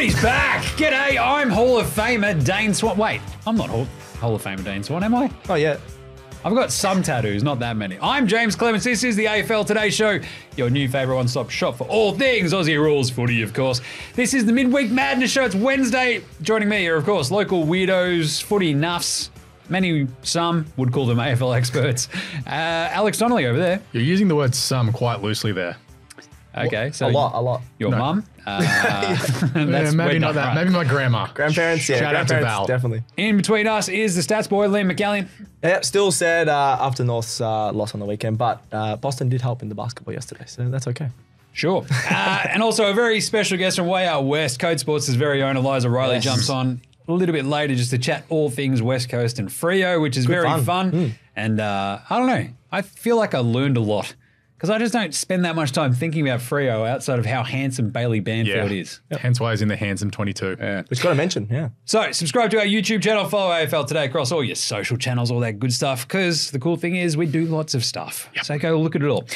Footy's back. G'day, I'm Hall of Famer Dane Swan. Wait, I'm not Hall, Hall of Famer Dane Swan, am I? Oh yeah. I've got some tattoos, not that many. I'm Jaymz Clements. This is the AFL Today Show, your new favourite one stop shop for all things Aussie rules footy, of course. This is the Midweek Madness Show. It's Wednesday. Joining me are, of course, local weirdos, footy nuffs. Many, some would call them AFL experts. Uh, Alex Donnelly over there. You're using the word some quite loosely there. Okay, so a lot, a lot. Your No. mum. Uh, Yeah, maybe not that. right. Maybe my grandma. Grandparents, yeah. Shout out to Val. definitely. In between us is the stats boy, Liam McAllion. Yeah, still sad uh, after North's uh, loss on the weekend, but uh, Boston did help in the basketball yesterday, so that's okay. Sure. Uh, and also a very special guest from way out west, Code Sports' very own Eliza Reilly Yes. jumps on a little bit later just to chat all things West Coast and Freo, which is very fun. fun. Hmm. And uh, I don't know, I feel like I learned a lot because I just don't spend that much time thinking about Freo outside of how handsome Bailey Banfield is. Hence why he's in the handsome 22. Yeah. Which got to mention, yeah. So, subscribe to our YouTube channel, follow AFL Today across all your social channels, all that good stuff. Because the cool thing is, we do lots of stuff. So, go look at it all.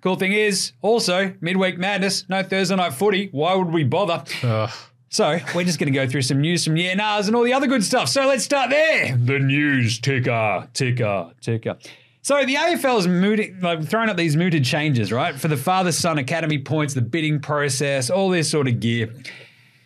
Cool thing is, also, midweek madness, no Thursday night footy. Why would we bother? Ugh. So, we're just going to go through some news, some yeah nahs, and all the other good stuff. So, let's start there. The news ticker, ticker, ticker. So, the AFL is mooting, like, throwing up these mooted changes, right? For the father son academy points, the bidding process, all this sort of gear.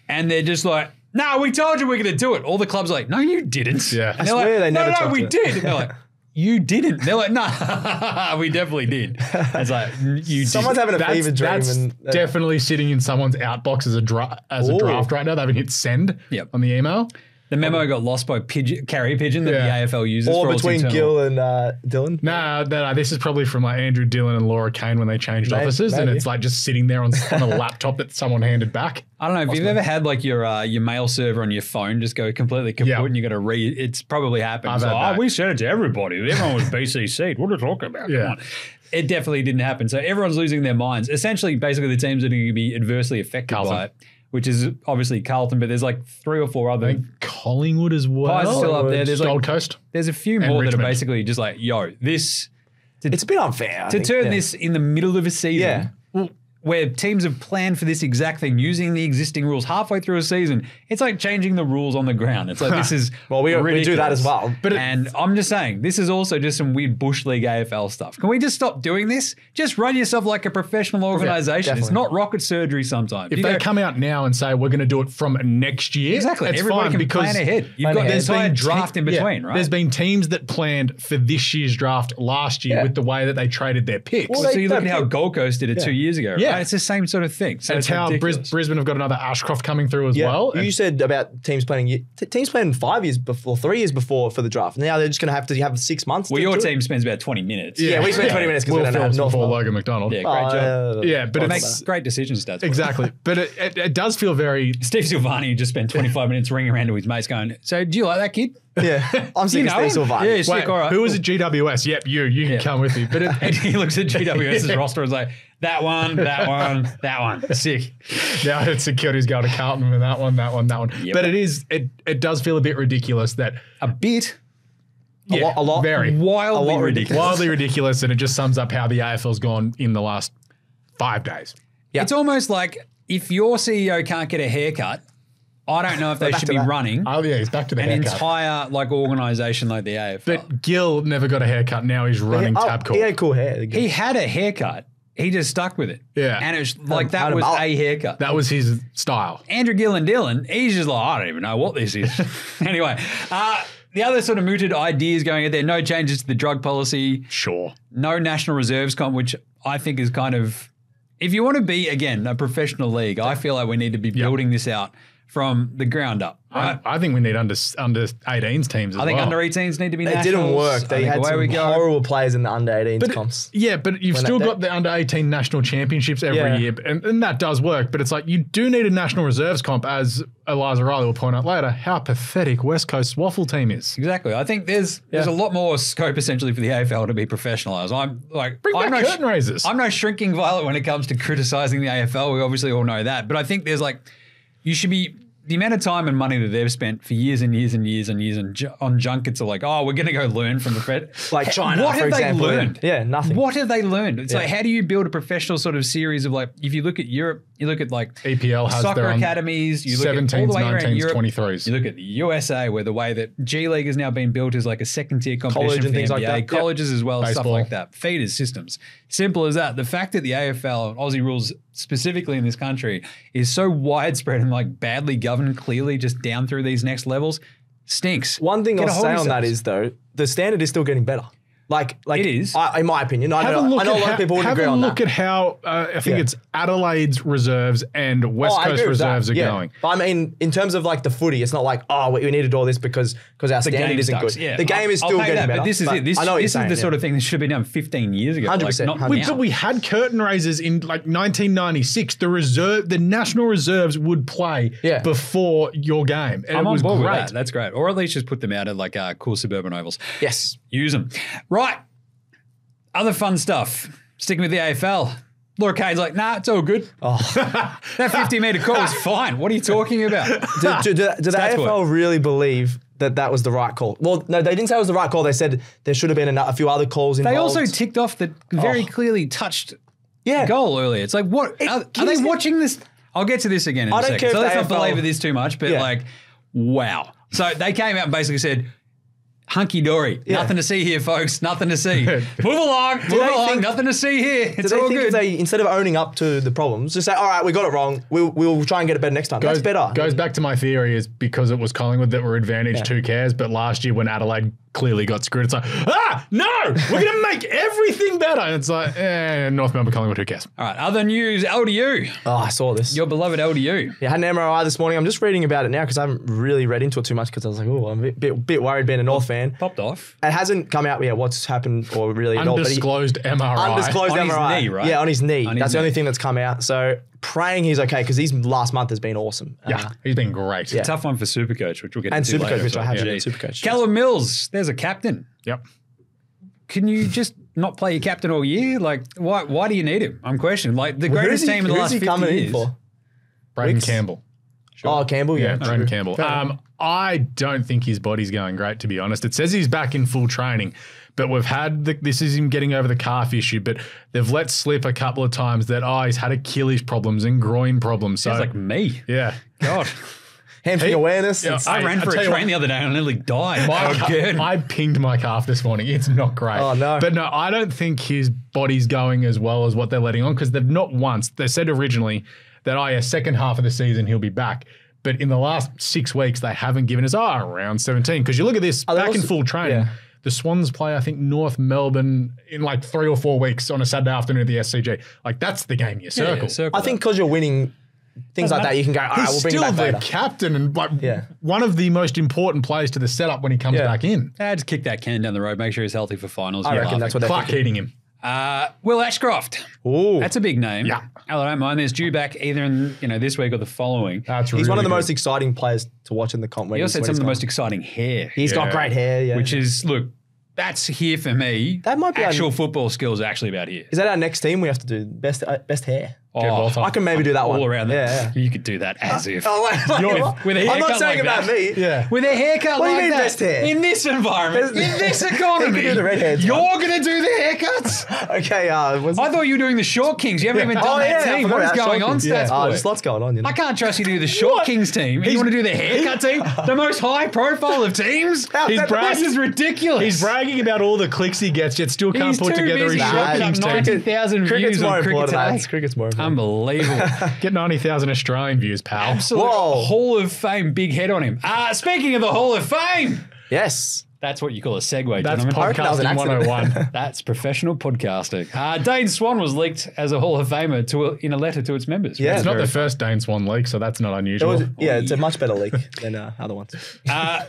And they're just like, no, we told you we're going to do it. All the clubs are like, no, you didn't. Yeah. And they're swear like, they no, never no, talked we it. did. And they're like, you didn't. They're like, no, we definitely did. It's like, you Someone's did. having a That's, fever dream. that's and, uh, definitely sitting in someone's outbox as a dra- as a draft right now. They haven't hit send Yep. on the email. The memo got lost by pigeon, carrier pigeon that Yeah. the AFL uses. or all its between internal- Gill and uh, Dillon. No, no, no, this is probably from like Andrew Dillon and Laura Kane when they changed Maybe- offices, and maybe. it's like just sitting there on, on a laptop that someone handed back. I don't know if you've ever had like your uh, your mail server on your phone just go completely kaput Yeah. and you got to read. It's probably happened. I've So, had oh, that. we sent it to everybody. Everyone was BCC'd. What are you talking about? Come Yeah. on. It definitely didn't happen. So everyone's losing their minds. Essentially, basically, the teams that are going to be adversely affected Carlton. by it, which is obviously Carlton, but there's like three or four other. I think Collingwood as well. Pies are still up there. There's like Gold Coast. there's a few more that are basically just like, yo, this It's a bit unfair. I to think, turn yeah. this in the middle of a season. Yeah. Where teams have planned for this exact thing using the existing rules halfway through a season, it's like changing the rules on the ground. It's like this is Well, we, we do that as well. But and I'm just saying, this is also just some weird bush league AFL stuff. Can we just stop doing this? Just run yourself like a professional organization. it's not rocket surgery. Sometimes If You they go- come out now and say we're going to do it from next year, exactly, it's everybody fine can because plan ahead. You've Plan got the ahead. entire te- draft in yeah, between, right? There's been teams that planned for this year's draft last year Yeah. with the way that they traded their picks. Well, so they- you look at how Gold Coast did it two years ago. Yeah. right? It's the same sort of thing. So That's it's how Bris- Brisbane have got another Ashcroft coming through as Yeah, well. you and- said about teams planning teams planning five years before, three years before for the draft. Now they're just going to have to have six months. Well, to your do it. team spends about 20 minutes. Yeah, we spent 20 minutes because we Will don't have Phillips before Logan McDonald. Yeah, great Oh, job. yeah, Yeah, but Well, it's make great decisions, Stats. exactly. but it, it, it does feel very. Steve Silvagni just spent 25 minutes ringing around to his mates going, So, do you like that kid? Yeah, I'm sick You of know Steve him? Silvagni. Yeah, sick, Wait, all right. who was at GWS? Yep, you. You Yeah. can come with me. But it, And he looks at GWS's roster and is like, That one, that one, that one. Sick. now it's security's going to Carlton with that one, that one, that one. Yep. But it is. It it does feel a bit ridiculous that A bit A lot, a lot. very wildly A lot ridiculous. wildly ridiculous, and it just sums up how the AFL's gone in the last five days. Yeah. It's almost like if your CEO can't get a haircut, I don't know if they should be that. running Oh yeah, he's back to the an haircut. entire like organization like the AFL. but Gill never got a haircut. Now he's running oh, Tabcorp. He had cool hair. he had a haircut. He just stuck with it. Yeah. And it was like that was a haircut. that was his style. Andrew Gillen Dillon, he's just like, I don't even know what this is. anyway, uh, the other sort of mooted ideas going out there no changes to the drug policy, Sure. no national reserves comp, which I think is kind of, if you want to be, again, a professional league, I feel like we need to be building this out from the ground up. Right? I, I think we need under under 18s teams as I think well. under 18s need to be It nationals. didn't work. They had some we horrible players in the under 18s But it- comps. yeah, but you've When still that- got the under 18 national championships every Yeah. year, and, and that does work. But it's like you do need a national reserves comp, as Eliza Reilly will point out later, how pathetic West Coast's WAFL team is. Exactly. I think there's there's a lot more scope essentially for the AFL to be professionalised. I'm like Bring I'm back no curtain raisers. I'm no shrinking violet when it comes to criticising the AFL. We obviously all know that, but I think there's like you should be the amount of time and money that they've spent for years and years and years and years on, ju- on junkets are like, oh, we're going to go learn from the Fed. Like China, what for have example, they learned? Yeah, nothing. What have they learned? It's like, how do you build a professional sort of series of like, if you look at Europe, you look at like EPL has soccer their own academies, you look at all the way around Europe. 23s. You look at the USA, where the way that G League has now been built is like a second tier competition College for and the things NBA, like that. Yep. colleges as well, stuff like that, feeders systems. Simple as that. The fact that the AFL and Aussie rules specifically in this country is so widespread and like badly governed, clearly just down through these next levels, stinks. One thing Get I'll say on that is though, the standard is still getting better. Like, like It is. I, in my opinion. I Have know, a look I know at a lot how, of people would have a look at how uh, I think Yeah. it's Adelaide's reserves and West Oh, Coast agree that. reserves are Yeah. going. But I mean, in terms of like the footy, it's not like oh we we need to do all this because because our The standard game isn't sucks. good. Yeah, the game I'll- is I'll still pay getting that, better. But this is it. This, I know this you're is the yeah. sort of thing that should have be done 15 years ago. 100%, Like, 100%. We, now. we had curtain raisers in like 1996. The reserve, the national reserves would play Yeah. before your game, and I'm it on was board with that. That's great. Or at least just put them out at like uh, cool suburban ovals. Yes. Use them. Right. Other fun stuff. Sticking with the AFL. Laura Kane's like, nah, it's all good. Oh. That 50 metre call was fine. What are you talking about? do, do, do, do the. AFL really believe that that was the right call? Well, no, they didn't say it was the right call. They said there should have been a, a few other calls involved. They also ticked off the very Oh. clearly touched yeah. goal earlier. It's like, what? It are, are they watching this? I'll get to this again in I a don't second. care So let's the not AFL belabor this too much, but Yeah. like, wow. So they came out and basically said, hunky dory. Yeah. Nothing to see here, folks. Nothing to see. move along. Move along. think- Nothing to see here. Do It's they all think good. they instead of owning up to the problems, just say, "All right, we got it wrong. We'll we'll try and get it better next time." That's better. Goes back to my theory is because it was Collingwood that were advantaged. Who cares? But last year when Adelaide clearly got screwed, it's like ah no, we're gonna make everything better. And it's like eh, North Melbourne Collingwood. Who cares? all right. Other news. LDU. oh, I saw this. Your beloved LDU. Yeah, I had an MRI this morning. I'm just reading about it now because I haven't really read into it too much because I was like, oh, I'm a bit, bit, bit worried being a North fan. Popped off. It hasn't come out yet what's happened or really at all. but he- Undisclosed MRI. Undisclosed On his MRI. knee, right? Yeah, on his knee. On his that's the knee. only thing that's come out. So praying he's okay because his last month has been awesome. Yeah, Uh, he's been great. Yeah. Tough one for Supercoach, which we'll get to. And into Supercoach, later. which I have, Jeez. yeah, Supercoach. Callum Mills. There's a captain. Yep. Can you just not play your captain all year? Like, why? Why do you need him? I'm questioning. Like the who's greatest he- team in the last he 50 coming in years. for? Braeden Wicks? Campbell. Oh, Campbell. Yeah, Yeah, Braeden. Campbell. Um, I don't think his body's going great, to be honest. It says he's back in full training, but we've had the, this is him getting over the calf issue, but they've let slip a couple of times that oh he's had Achilles problems and groin problems. So Sounds like me. yeah, God, Hamstring He- awareness. Yeah, I, I- ran for a train what- the other day and I nearly died. My Oh. I pinged my calf this morning. It's not great. Oh, no. But no, I don't think his body's going as well as what they're letting on because they've not once. They said originally that oh yeah, second half of the season he'll be back. But in the last six weeks, they haven't given us oh around seventeen. Because you look at this Are they back in full training. yeah. The Swans play, I think, North Melbourne in like three or four weeks on a Saturday afternoon at the SCG. Like that's the game you Yeah, circle. circle I think because you're winning things like that, you can go. All right, He's we'll bring still back the later. captain and like Yeah. one of the most important players to the setup when he comes Yeah. back in. Ah, just kick that can down the road. Make sure he's healthy for finals. I You're reckon that's what they're Clark eating him. Uh, Will Ashcroft. Ooh, That's a big name. Yeah. Hell, I don't mind. There's due back either in you know this week or the following. That's he's one of the really most exciting players to watch in the comp. when He he's- also had some he's of the most exciting hair. He's got great hair. Yeah, which is look, that's here for me. That might be our- actual football skills. Are actually about here. Is that our next team? We have to do best uh, best hair. Jared Oh, I can maybe do that one all around that. Yeah. yeah. You could do that as if. Oh wait, You're- wait, what? with a I'm haircut not saying like about that. me. Yeah. With a haircut What do you like mean that, best hair? in this environment, in this economy, He can do the redheads you're going to do the haircuts. Okay. Uh, was, I thought you were doing the Short Kings. You haven't even done oh that yeah, I team. forgot What is about going on, Kings. Stats Oh, Boy? there's lots going on. You know. I can't trust you to do the Short Kings team. You want to do the haircut team? The most high profile of teams? How's He's that the best? This is ridiculous. He's bragging about all the clicks he gets, yet still can't He's put too together busy his short up kings team. 90,000 Cricket's views more on Cricket important, Today. Cricket's more important. Unbelievable. Get 90,000 Australian views, pal. Absolute Whoa. Hall of Fame big head on him. Uh, speaking of the Hall of Fame, Yes. that's what you call a segue, That's gentlemen. reckon that podcasting 101. That's professional podcasting. Uh, Dane Swan was leaked as a Hall of Famer to a, in a letter to its members. Yeah. it's not the first Dane Swan leak, so that's not It unusual. was, yeah, it's a much better leak than uh, other ones. Uh,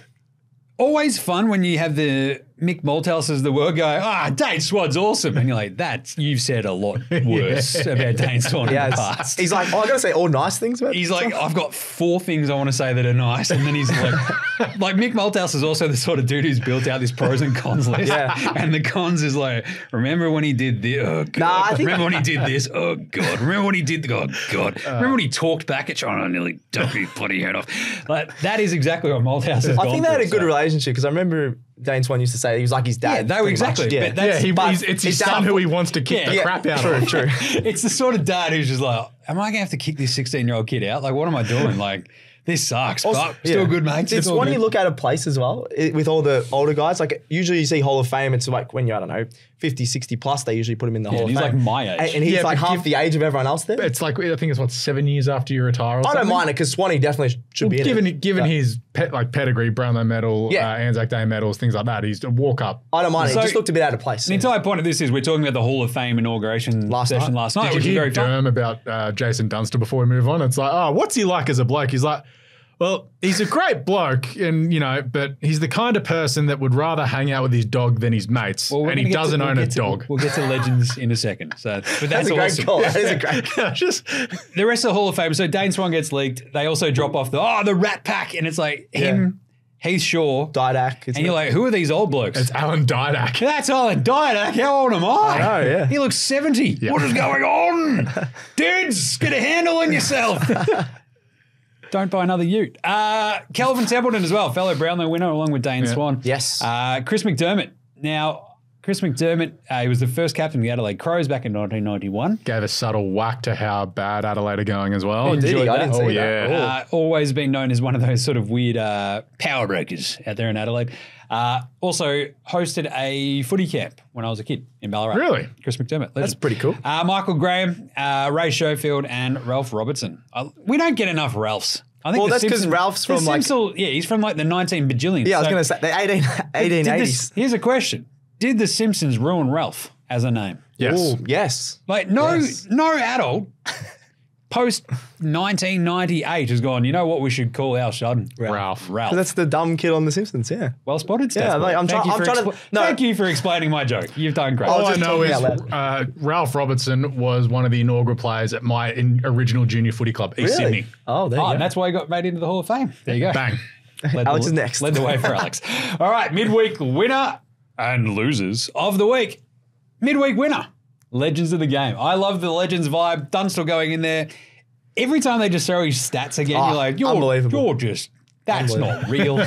always fun when you have the Mick Malthouse is the word guy. Ah, Dane Swan's awesome, and you're like, that's you've said a lot worse about Dane Swan Yeah, in the past. he's like, oh, I gotta say all nice things about. He's like, I've got four things I want to say that are nice, and then he's like, like Mick Malthouse is also the sort of dude who's built out this pros and cons list. Yeah. and the cons is like, remember when he did this? Oh god. Nah, I think- remember when he did this? Oh god. Remember when he did? The, oh god. remember when he talked back at China and nearly dumped his bloody head off? Like that is exactly what Malthouse has I think they had a good so. relationship because I remember Dane Swan used to say he was like his dad. Yeah, they were pretty much. exactly, Yeah. but that's- yeah, he, but he's, it's his it's son who he wants to kick Yeah. the Yeah, crap out true, of. true. true. it's the sort of dad who's just like, am I gonna have to kick this 16 year old kid out? Like, what am I doing? Like, this sucks. Also- but still good, mates. It's all when good. you look at a place as well it, with all the older guys. Like usually you see Hall of Fame. It's like when you're I don't know 50, 60 plus. They usually put him in the Hall of he's Fame. like my age. and, and he's Yeah, like half give- the age of everyone else there. It's like I think it's what seven years after you retire. Or I don't mind it because Swanee definitely should be in given it. given But his pet, like pedigree, Brownlow medal, Yeah. uh, Anzac Day medals, things like that. He's a walk up. I don't mind it. So- It just looked a bit out of place. The entire point of this is we're talking about the Hall of Fame inauguration Last session night. last night, Did which you is hear very fun. About uh, Jason Dunstall before we move on? It's like, oh, what's he like as a bloke? He's like, well, he's a great bloke, and you know, but he's the kind of person that would rather hang out with his dog than his mates, Well, and he get to- doesn't we'll own a to- dog. We'll get to legends in a second. So, but that's, That's a great awesome. call. That is a great. Just The rest of the Hall of Fame. So Dane Swan gets leaked. They also drop off the oh the Rat Pack, and it's like him, Heath Shaw, Didak. and you're like, who are these old blokes? it's Alan Didak. That's Alan Didak. How old am I? I know, yeah. He looks 70. What is going on? Dudes, get a handle on yourself. Don't buy another ute. Uh, Kelvin Templeton as well, fellow Brownlow winner, along with Dane Swan. Yes. Uh, Chris McDermott. Now, Chris McDermott, uh, he was the first captain of the Adelaide Crows back in 1991. Gave a subtle whack to how bad Adelaide are going as well. Oh, did he? I didn't see Oh, that. yeah. Uh, always been known as one of those sort of weird uh, power breakers out there in Adelaide. Uh, also hosted a footy camp when I was a kid in Ballarat. Really? Chris McDermott. That's pretty cool. Uh, Michael Graham, uh, Ray Schofield, and Ralph Robertson. Uh, we don't get enough Ralphs. I think Well, the that's 'cause Simpsons- Ralph's the from, like- Simpsons- yeah, he's from like the 19 bajillions. Yeah, I was going to say the 18, 1880s. this- here's a question: Did the Simpsons ruin Ralph as a name? Yes. Ooh, yes. Like no, Yes. no adult post 1998 has gone. You know what we should call our son? Ralph. Ralph. So that's the dumb kid on The Simpsons. Yeah. well spotted. Yeah, like, I'm Thank try- you I'm for trying to- no. Thank you for explaining my joke. You've done great. All I know is uh, Ralph Robertson was one of the inaugural players at my in, original junior footy club, East Really? Sydney. Oh, there Oh, you and that's why he got made into the Hall of Fame. There you go. Bang. Led Alex the, is next. Led the way for Alex. All right, midweek winner and losers of the week. Midweek winner, Legends of the Game. I love the Legends vibe. Dunstall going in there. Every time they just throw his stats again, Oh, you're ah, like, you're, unbelievable. you're just, that's not real.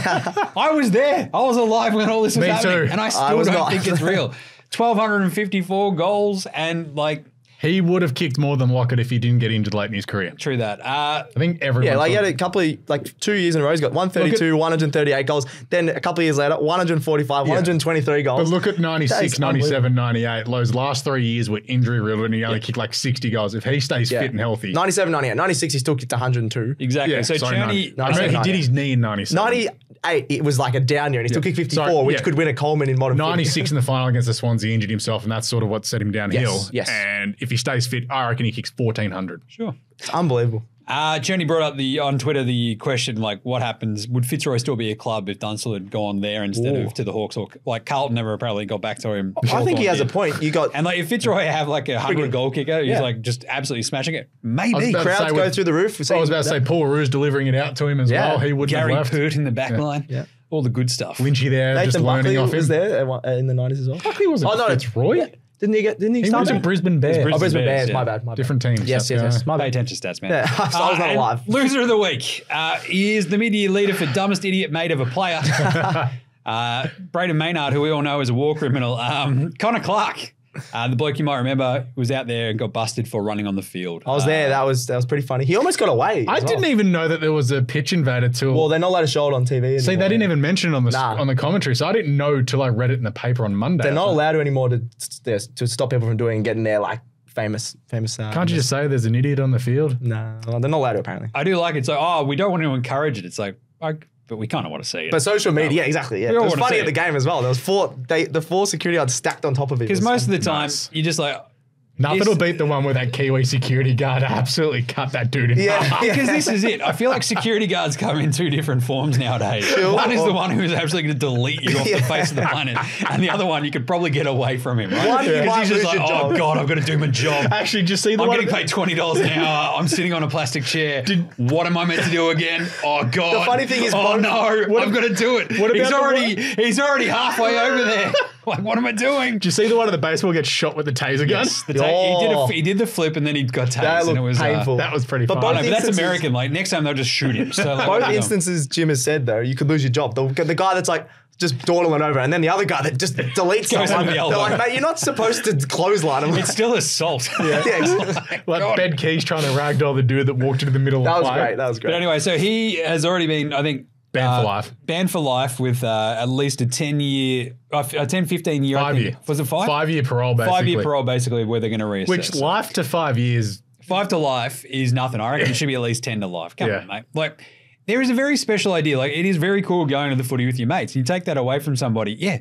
I was there. I was alive when all this was Me happening. too. And I I still was don't not. think it's real. 1,254 goals and like, He would have kicked more than Lockett if he didn't get injured late in his career. true that. Uh, I think everyone. Yeah, like he had a couple of like two years in a row. He's got 132, 138 goals. Then a couple of years later, 145, 123 goals. But look at That 96, 97, 98. Those last three years were injury riddled and he only kicked like 60 goals. If he stays Yeah. fit and healthy. 97, 98, 96. He still kicked 102. exactly. yeah, so sorry, Cherny, 90. I mean, he did his knee in 97. 98, it was like a down year, and he still kicked 54, Sorry, which yeah. could win a Coleman in modern footy. 96 in the final against the Swans, he injured himself, and that's sort of what set him downhill. Yes, yes. And if he stays fit, I reckon he kicks 1,400. Sure. It's unbelievable. Uh, Cherny brought up the on Twitter the question like, what happens? Would Fitzroy still be a club if Dunstall had gone there instead Ooh. of to the Hawks? Or like Carlton never apparently got back to him. I think he Hawthorn has a point. You got And like, if Fitzroy have like a hundred good. goal kicker, he's Yeah. like just absolutely smashing it. Maybe crowds go with- through the roof. I was about to say Paul Roos delivering it out to him as Yeah. well. He wouldn't Gary have left. Pert in the back line. Yeah. All the good stuff. Lynchy there, just Nathan learning Buckley off him. was there at one- uh, in the 90s as well. Buckley wasn't Oh, no, Fitzroy. Yeah. Didn't he get? Didn't he, He start was there? Brisbane Bears. Brisbane Oh, Brisbane Bears, Bears. yeah. My bad. My bad. Different teams. Yes, yes, Yeah. yes. My Pay bad. attention stats, man. Yeah, I was not and alive. Loser of the week uh, is the media leader for dumbest idiot made of a player. uh, Brayden Maynard, who we all know is a war criminal. Um, Connor Clark, uh, the bloke you might remember, was out there and got busted for running on the field. I was there. That was that was pretty funny. He almost got away. I well. didn't even know that there was a pitch invader till. Well, they're not allowed to show it on TV. See, they didn't even mention it on the Nah. on the commentary, so I didn't know till I read it in the paper on Monday. They're not allowed to anymore to to stop people from doing and getting their like famous famous. Uh, Can't you just say there's an idiot on the field? No, they're not allowed to apparently. I do like it. So, oh, we don't want to encourage it. It's like, like but we kind of want to see it. But social media, yeah, exactly. Yeah, it was funny at the game as well. There was four, they, the four security guards stacked on top of it. Because most of the time, Nice. you just like, Nothing This- will beat the one where that Kiwi security guard absolutely cut that dude in Yeah. half. Because this is it. I feel like security guards come in two different forms nowadays. One is the one who's actually going to delete you off the face of the planet, and the other one you could probably get away from him, right? One, you Because might he's just like, oh job." god, I've got to do my job. Actually, just see the one. I'm one. getting paid twenty dollars an hour. I'm sitting on a plastic chair. what am I meant to do again? Oh god! The funny thing is, oh both- no, I've got to do it. what he's about the already he's already halfway over there. like, what am I doing? Did you see the one of the baseball get shot with the taser gun? Yes, the ta- he, did a, Oh. he did the flip and then he got tased, That and it looked was uh, painful. That was pretty But fun. both no, but that's instances- American. Like next time they'll just shoot him. So like, Both you know. instances Jim has said though, you could lose your job. The, the guy that's like just dawdling over, and then the other guy that just deletes Goes someone. under the They're elbow. like, mate, you're not supposed to clothesline him. It's still assault. yeah, exactly. like God. Ben Keays trying to ragdoll the dude that walked into the middle That of was the play. great. That was great. But anyway, so he has already been, I think, Banned uh, for life. Banned for life with uh, at least a 10 year, uh, a 10, 15 year, I Five think. year. Was it five? Five year parole, basically. Five year parole, basically, where they're going to reassess. Which life to five years. Five to life is nothing. I reckon it should be at least 10 to life. Come Yeah. on, mate. Like, there is a very special idea. Like, it is very cool going to the footy with your mates. You take that away from somebody. Yeah.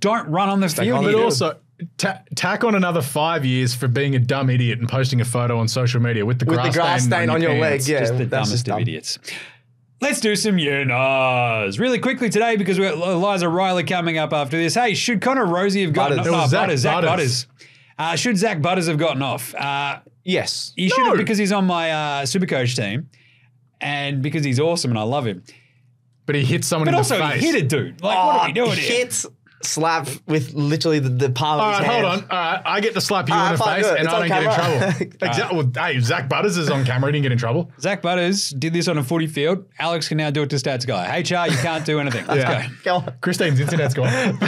Don't run on the field. But also, ta- tack on another five years for being a dumb idiot and posting a photo on social media with the With grass, the grass stain on your leg, pants. yeah. just the dumbest just of idiots. Let's do some Yunas really quickly today because we've got Eliza Reilly coming up after this. Hey, should Connor Rozee have gotten Butters. off? No, Zach Butters. Zach Butters. Butters. Uh, should Zach Butters have gotten off? Uh, Yes. he should have because he's on my uh, Supercoach team and because he's awesome and I love him. But he hit someone But in also, he hit a dude. Like, what are we doing here? Hit, slap with literally the, the palm All of right, his hold hand. on. All right, I get to slap you All in the fine, face, good. and It's I don't get in trouble. Exactly. Well, hey, Zach Butters is on camera. He didn't get in trouble. Zach Butters did this on a footy field. Alex can now do it to Stats Guy. HR, you can't do anything. Let's Yeah. go. Go on. Christine's internet's gone.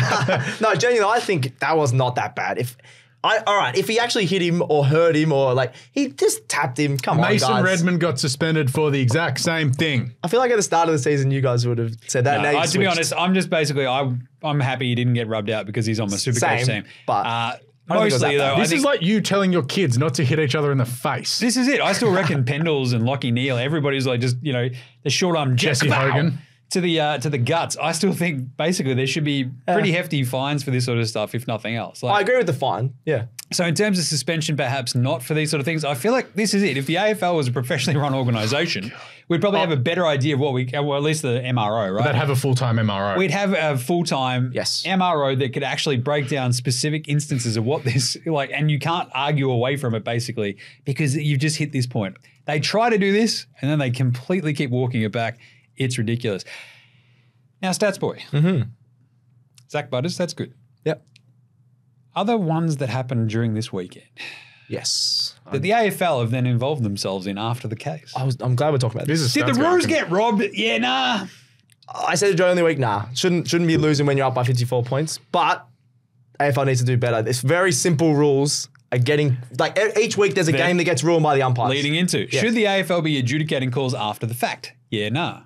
No, genuinely, I think that was not that bad. If I all right, if he actually hit him or hurt him or like he just tapped him, come Mason on, guys. Redman got suspended for the exact same thing. I feel like at the start of the season, you guys would have said that. No, I- to be honest, I'm just basically I I'm happy he didn't get rubbed out because he's on the Supercoach Same, team. but uh, I don't think it was mostly though, This is like you telling your kids not to hit each other in the face. this is it. I still reckon Pendles and Lachie Neale, everybody's like just you know the short arm Jesse Hogan. To the uh, to the guts. I still think basically there should be pretty hefty fines for this sort of stuff, if nothing else. Like, I agree with the fine. Yeah, So in terms of suspension, perhaps not for these sort of things. I feel like this is it. If the AFL was a professionally run organisation, we'd probably have a better idea of what we, well, at least the MRO, right? They'd have a full time MRO. We'd have a full time Yes. MRO that could actually break down specific instances of what this like, and you can't argue away from it basically because you've just hit this point. They try to do this and then they completely keep walking it back. It's ridiculous. Now, stats boy, mm-hmm. Zach Butters, that's good. yep, Other ones that happened during this weekend yes. that the AFL have then involved themselves in after the case. I was. I'm glad we're talking about this this. Did the stats guy. Roos get robbed? Yeah, nah. I said it during the week. Nah, shouldn't shouldn't be losing when you're up by 54 points. But AFL needs to do better. It's very simple rules. Are getting like e- each week there's a They're game that gets ruled by the umpires. Leading into should the AFL be adjudicating calls after the fact? Yeah, nah.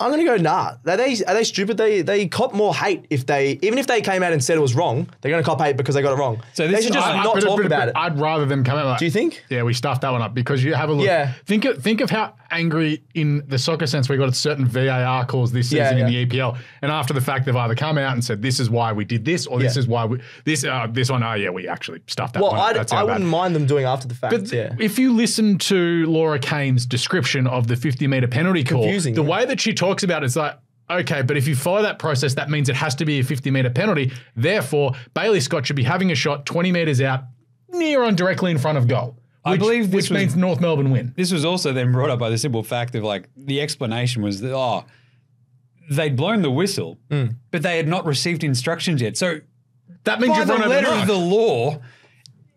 I'm gonna go nah. Are they are they stupid? They they cop more hate if they even if they came out and said it was wrong. They're gonna cop hate because they got it wrong. So this they should is- just I- not But- talk but- about it. I'd rather them come out. Like, Do you think? Yeah, we stuffed that one up because you have a look. Yeah. Think of think of how angry in the soccer sense we got at certain VAR calls this Yeah, season in the EPL, and after the fact they've either come out and said this is why we did this or this Yeah. is why we this uh, this one oh yeah we actually stuffed that well, one. I'd, I wouldn't mind them doing after the fact. But yeah. if you listen to Laura Kane's description of the 50 meter penalty call, Confusing, the yeah. way that she talks about it is like, okay, but if you follow that process, that means it has to be a 50 meter penalty. Therefore, Bailey Scott should be having a shot 20 meters out, near on directly in front of goal. I believe this which was- means North Melbourne win. This was also then brought up by the simple fact of like the explanation was that oh they'd blown the whistle, hmm. but they had not received instructions yet. So That means by you've the run over letter the of the law,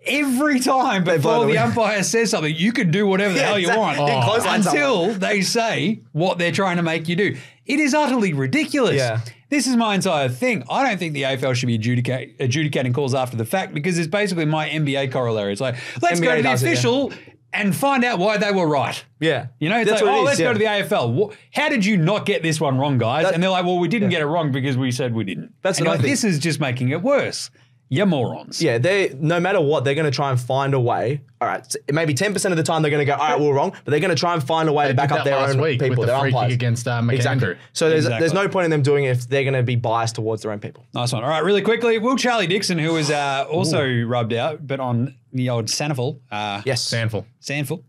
every time before the the umpire says something, you can do whatever the Yeah, hell exactly. you want You can clothesline until they say what they're trying to make you do. It is utterly ridiculous. Yeah. This is my entire thing. I don't think the AFL should be adjudicate, adjudicating calls after the fact because it's basically my NBA corollary. It's like, let's go to the does it, yeah. official and find out why they were right. yeah. You know, it's That's like, oh, is, let's go to the AFL. How did you not get this one wrong, guys? That- and they're like, well, we didn't get it wrong because we said we didn't. That's and what I like, think. This is just making it worse. You morons. Yeah, they no matter what, they're going to try and find a way. All right, s- maybe ten percent of the time they're going to go, all right, we we're wrong, but they're going to try and find a way to back up that their last own week people, with the free kick against uh, McAndrew. Exactly. So there's Exactly. there's no point in them doing it if they're going to be biased towards their own people. Nice one. All right, really quickly, Will Charlie Dixon, who was uh, also rubbed out, but on the old SANFL. Uh, Yes. Sandful. SANFL.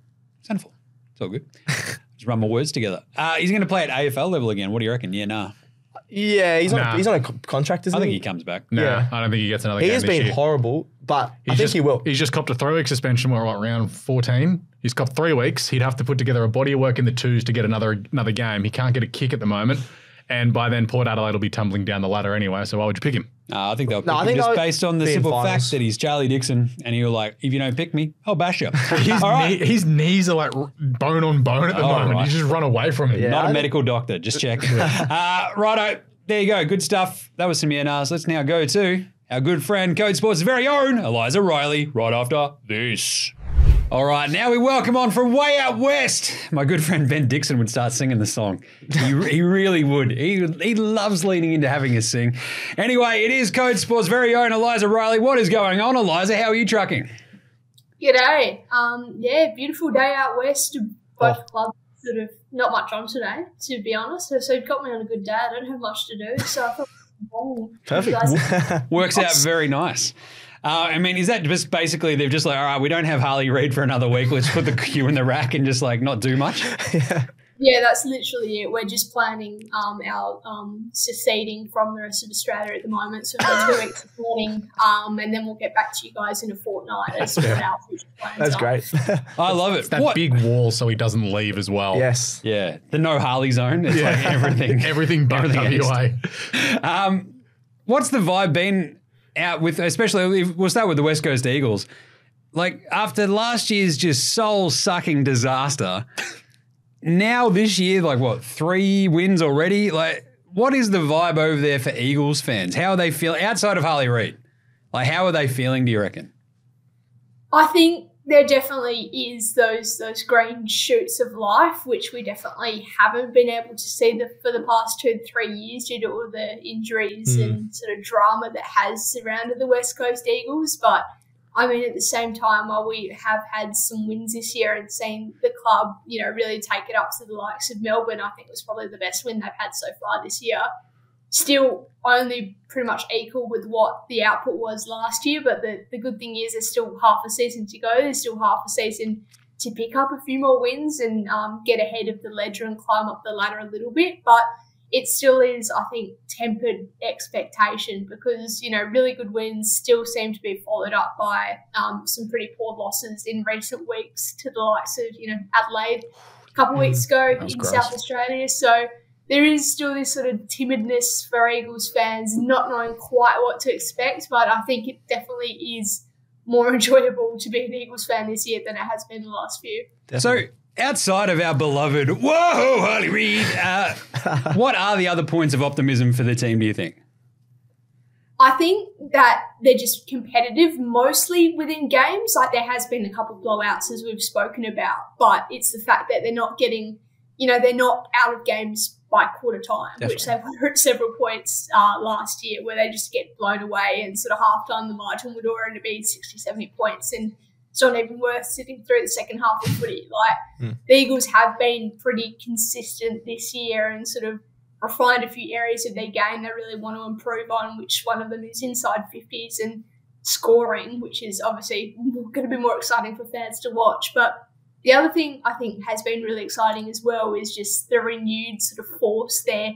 SANFL. It's all good. Just run my words together. Uh, he's going to play at AFL level again. What do you reckon? Yeah, nah. Yeah, he's on Nah. a, he's on a co- contract, isn't I think he? he comes back. No, Yeah. I don't think he gets another He game has this been year. horrible, but I He's think just, he will. He's just copped a three week suspension. We're what, round 14. He's copped three weeks. He'd have to put together a body of work in the twos to get another another game. He can't get a kick at the moment. And by then, Port Adelaide will be tumbling down the ladder anyway. So why would you pick him? Uh, I think they'll pick No, I him think just based on the simple finals. fact that he's Charlie Dixon, and he was like, if you don't pick me, I'll bash you. His, All right. knee, his knees are like bone on bone at the Oh, moment. right. You just run away from him. Yeah. Not I a think- medical doctor, just check. uh, righto, there you go. Good stuff. That was some ENRs. Let's now go to our good friend, Code Sports' very own Eliza Reilly, right after this. All right, now we welcome on from way out west. My good friend Ben Dixon would start singing the song. He, he really would. He, he loves leaning into having us sing. Anyway, it is Code Sports' very own Eliza Reilly. What is going on, Eliza? How are you trucking? G'day. Um, yeah, beautiful day out west. Both clubs sort of not much on today, to be honest. So, so it got me on a good day. I don't have much to do, so I thought, oh, Perfect. Works out very nice. Uh, I mean, is that just basically they've just like, all right, we don't have Harley Reid for another week. Let's put the queue in the rack and just like not do much. yeah, yeah, that's literally it. We're just planning um, our um, seceding from the rest of Australia at the moment. So we've got two weeks of planning, um, and then we'll get back to you guys in a fortnight as to what our future plans That's are. great. I love it. That What? big wall so he doesn't leave as well. yes. yeah, the no Harley zone. It's like everything. Everything but Everything WA. Um, what's the vibe been out with, especially we'll start with the West Coast Eagles. Like after last year's just soul sucking disaster, now this year, like what, three wins already? Like, what is the vibe over there for Eagles fans? How are they feel outside of Harley Reid? Like, how are they feeling, do you reckon? I think there definitely is those those green shoots of life, which we definitely haven't been able to see the, for the past two three years due to all the injuries hmm. and sort of drama that has surrounded the West Coast Eagles. But I mean, at the same time, while we have had some wins this year and seen the club, you know, really take it up to the likes of Melbourne, I think was probably the best win they've had so far this year still only pretty much equal with what the output was last year. But the, the good thing is there's still half a season to go. There's still half a season to pick up a few more wins and um, get ahead of the ledger and climb up the ladder a little bit. But it still is, I think, tempered expectation because, you know, really good wins still seem to be followed up by um, some pretty poor losses in recent weeks to the likes of, you know, Adelaide a couple of weeks ago in gross. South Australia. So there is still this sort of timidness for Eagles fans, not knowing quite what to expect. But I think it definitely is more enjoyable to be an Eagles fan this year than it has been the last few. So, outside of our beloved, whoa, Harley Reid, uh, what are the other points of optimism for the team, do you think? I think that they're just competitive mostly within games. Like there has been a couple of blowouts as we've spoken about, but it's the fact that they're not getting, you know, they're not out of games by quarter time, which they were at several points uh, last year where they just get blown away and sort of half time the margin would already be 60, 70 points and it's not even worth sitting through the second half of footy. Like the Eagles have been pretty consistent this year and sort of refined a few areas of their game they really want to improve on, which one of them is inside 50s and scoring, which is obviously going to be more exciting for fans to watch. But the other thing I think has been really exciting as well is just the renewed sort of force their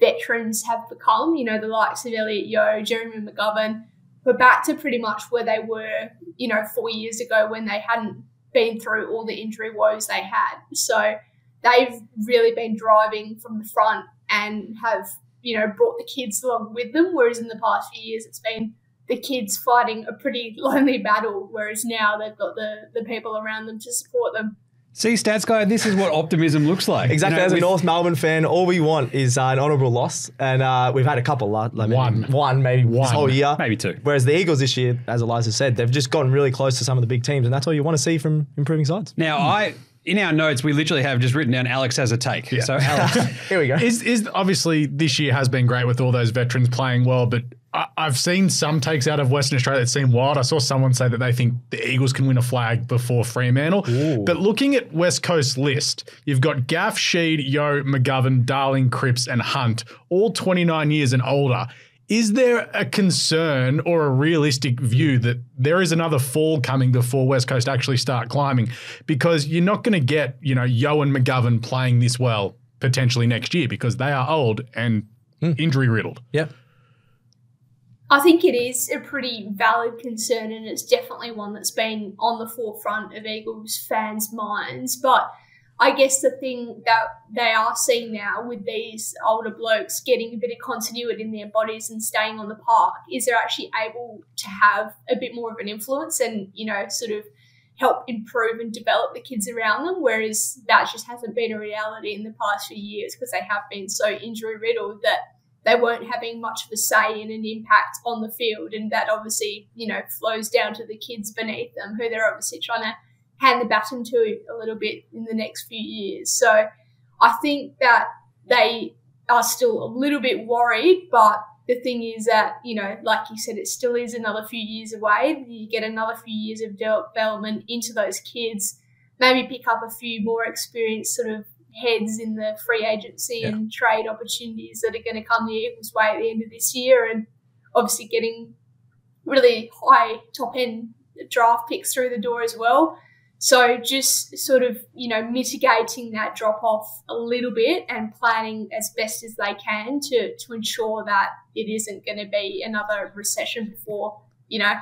veterans have become. You know, the likes of Elliot Yeo, Jeremy McGovern, were back to pretty much where they were, you know, four years ago when they hadn't been through all the injury woes they had. So they've really been driving from the front and have, you know, brought the kids along with them. Whereas in the past few years, it's been the kids fighting a pretty lonely battle. Whereas now they've got the, the people around them to support them. See, Stats Guy, this is what optimism looks like. Exactly. You know, As a North Melbourne fan, all we want is uh, an honourable loss, and uh, we've had a couple. Like, maybe One. one, maybe this One. whole year. Maybe two. Whereas the Eagles this year, as Eliza said, they've just gotten really close to some of the big teams, and that's all you want to see from improving sides. Now, I in our notes, we literally have just written down Alex has a take. So, Alex, Here we go. Is is obviously this year has been great with all those veterans playing well, but I, I've seen some takes out of Western Australia that seem wild. I saw someone say that they think the Eagles can win a flag before Fremantle. But looking at West Coast list, you've got Gaff, Sheed, Yeo, McGovern, Darling, Cripps, and Hunt, all 29 years and older. Is there a concern or a realistic view that there is another fall coming before West Coast actually start climbing? Because you're not going to get, you know, Yeo and McGovern playing this well potentially next year because they are old and hmm. injury riddled. Yep. I think it is a pretty valid concern, and it's definitely one that's been on the forefront of Eagles fans' minds. But I guess the thing that they are seeing now with these older blokes getting a bit of continuity in their bodies and staying on the park is they're actually able to have a bit more of an influence and, you know, sort of help improve and develop the kids around them. Whereas that just hasn't been a reality in the past few years because they have been so injury riddled that they weren't having much of a say in an impact on the field. And that obviously, you know, flows down to the kids beneath them who they're obviously trying to hand the baton to a little bit in the next few years. So I think that they are still a little bit worried, but the thing is that, you know, like you said, it still is another few years away. You get another few years of development into those kids, maybe pick up a few more experienced sort of heads in the free agency Yeah. and trade opportunities that are going to come the Eagles' way at the end of this year, and obviously getting really high top end draft picks through the door as well. So just sort of you know mitigating that drop off a little bit and planning as best as they can to to ensure that it isn't going to be another recession before you know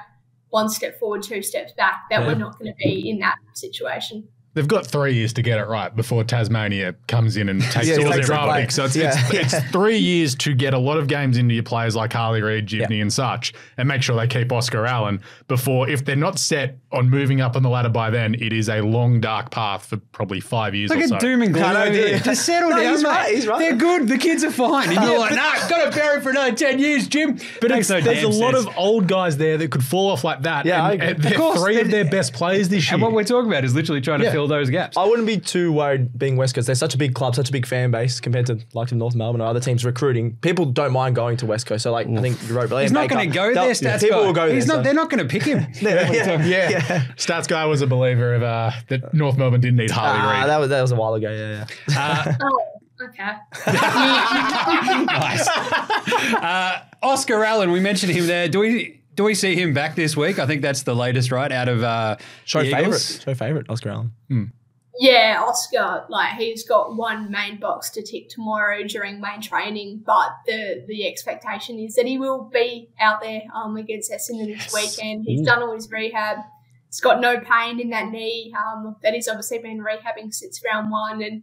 one step forward, two steps back. That Yeah. we're not going to be in that situation. They've got three years to get it right before Tasmania comes in and takes Yeah, all their the draft picks. So it's, Yeah. it's, it's three years to get a lot of games into your players like Harley Reid, Ginbey, and such, and make sure they keep Oscar Allen before, if they're not set on moving up on the ladder by then, it is a long, dark path for probably five years Look or at so. doom and gloom I know, over here. Just settle No, down, he's mate. right, he's right. They're good. The kids are fine. And you're like, nah, got to bury for another 10 years, Jim. But Makes it's, no there's a damn lot sense. of old guys there that could fall off like that. Yeah, I and, agree. and Of course, three of their best players this year. And what we're talking about is literally trying to Yeah. Fill those gaps. I wouldn't be too worried being West Coast. They're such a big club, such a big fan base compared to like in North Melbourne or other teams recruiting. People don't mind going to West Coast. So like I think you wrote He's not going to go there, stats People guy. will go there. He's not. so- They're not going to pick him. Yeah, yeah. yeah. Stats guy was a believer of uh, that North Melbourne didn't need Harley Ah, Reid. that was that was a while ago. Yeah, yeah. Oh, okay. nice. Uh, Oscar Allen, we mentioned him there. Do we do we see him back this week? I think that's the latest, right? Out of uh, Show the favorite. Show favorite. Oscar Allen. Yeah, Oscar, like he's got one main box to tick tomorrow during main training, but the the expectation is that he will be out there um, against Essendon this weekend. He's done all his rehab. He's got no pain in that knee um, that he's obviously been rehabbing since round one, and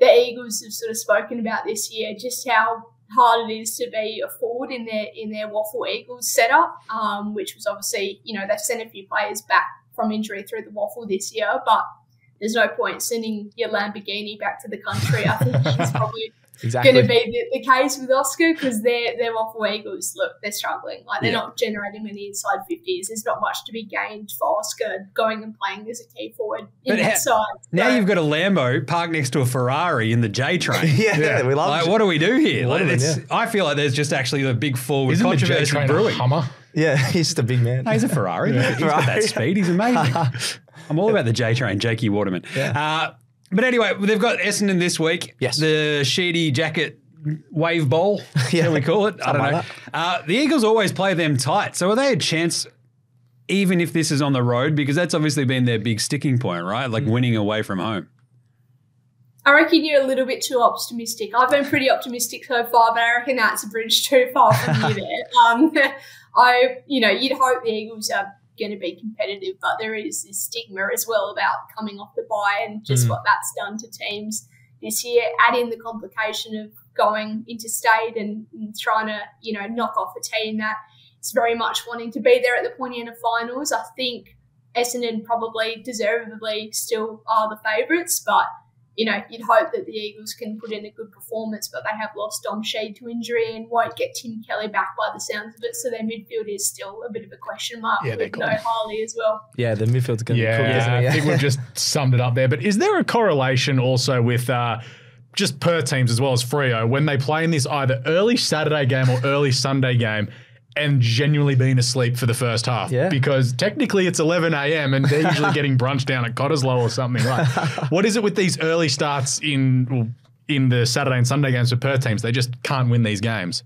the Eagles have sort of spoken about this year just how hard it is to be a forward in their in their WAFL Eagles setup, um, which was obviously you know they've sent a few players back from injury through the WAFL this year, but there's no point sending your Lamborghini back to the country. I think it's probably Exactly. going to be the, the case with Oscar because they're they're WAFL Eagles. Look, they're struggling. Like they're Yeah. not generating many inside fifties. There's not much to be gained for Oscar going and playing as a key forward in But that ha- side. Now So- you've got a Lambo parked next to a Ferrari in the J train. yeah, we love Like, it. what do we do here? Like, them, it's- I feel like there's just actually a big forward Isn't the J controversy train a brewing. Hummer? Yeah, he's just a big man. No, he's a Ferrari. He's got that speed. He's amazing. I'm all about the J train, Jakey Waterman. Uh, but anyway, they've got Essendon this week. Yes. The Sheedy Jacket Wave Bowl, Yeah. shall we call it? I don't know. like uh, the Eagles always play them tight. So are they a chance, even if this is on the road? Because that's obviously been their big sticking point, right? Mm. Like winning away from home. I reckon you're a little bit too optimistic. I've been pretty optimistic so far, but I reckon that's a bridge too far from you there. Um, I, you know, you'd hope the Eagles are going to be competitive, but there is this stigma as well about coming off the bye and just Mm. what that's done to teams this year. Add in the complication of going interstate and, and trying to, you know, knock off a team that is very much wanting to be there at the Pointy end of finals. I think Essendon probably deservedly still are the favourites, but you know, you'd hope that the Eagles can put in a good performance, but they have lost Dom Sheed to injury and won't get Tim Kelly back by the sounds of it. So their midfield is still a bit of a question mark Yeah, they're with no. Harley as well. Yeah, the midfield's going to be cooked, isn't Yeah. I think we've just summed it up there. But is there a correlation also with uh, just per teams as well as Freo when they play in this either early Saturday game or early Sunday game? And genuinely been asleep for the first half. Yeah. Because technically it's 11 a.m. and they're usually getting brunch down at Cottesloe or something. Like, what is it with these early starts in well, in the Saturday and Sunday games for Perth teams? They just can't win these games.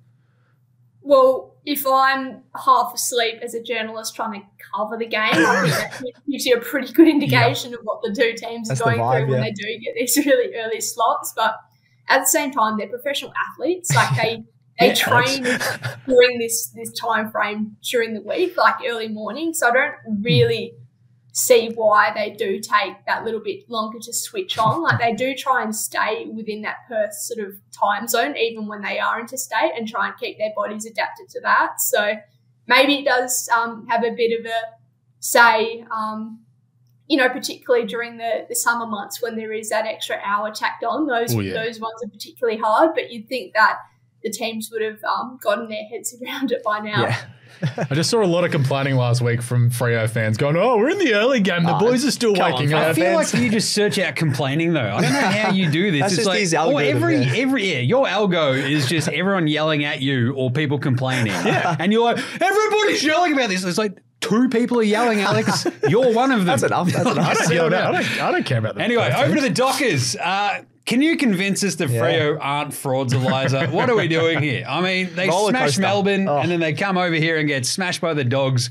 Well, if I'm half asleep as a journalist trying to cover the game, I think that gives you a pretty good indication of what the two teams That's are going vibe, through when yeah. they do get these really early slots. But at the same time, they're professional athletes. Like they they Yeah, train during this this time frame during the week, like early morning. So I don't really see why they do take that little bit longer to switch on. Like they do try and stay within that Perth sort of time zone, even when they are interstate, and try and keep their bodies adapted to that. So maybe it does um, have a bit of a say, um, you know, particularly during the, the summer months when there is that extra hour tacked on. Those Oh, yeah. those ones are particularly hard, but you'd think that the teams would have um, gotten their heads around it by now. Yeah. I just saw a lot of complaining last week from Freo fans going, "Oh, we're in the early game. The Oh, boys are still come on, waking up." I feel fans. like you just search out complaining though. I don't know how you do this. That's it's just like his every yeah. every yeah, your algo is just everyone yelling at you or people complaining. Yeah. And you're like, everybody's yelling about this. It's like two people are yelling, Alex. You're one of them. That's enough. That's I enough. don't, yell about- I don't, I don't care about that. Anyway, over to the Dockers. Uh, can you convince us that Yeah. Freo aren't frauds, Eliza? What are we doing here? I mean, they Roller smash coaster. Melbourne Oh. and then they come over here and get smashed by the dogs.